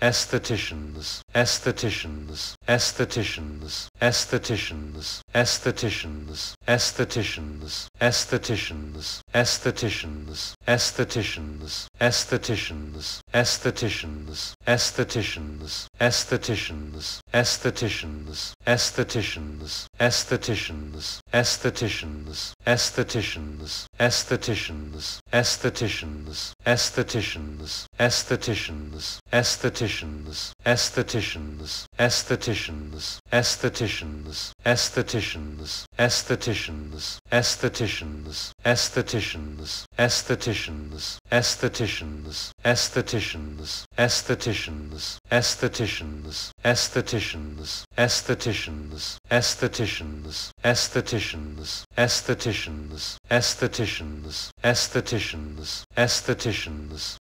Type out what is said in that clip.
aestheticians aestheticians aestheticians aestheticians aestheticians estheticians, estheticians, estheticians, estheticians, estheticians, estheticians, estheticians, estheticians, estheticians, estheticians, estheticians, estheticians, estheticians, estheticians, estheticians, estheticians, estheticians, estheticians, estheticians, estheticians, estheticians, estheticians, estheticians, estheticians, estheticians, estheticians, estheticians, estheticians, estheticians, estheticians, estheticians, estheticians, estheticians, estheticians, estheticians, estheticians, estheticians, estheticians,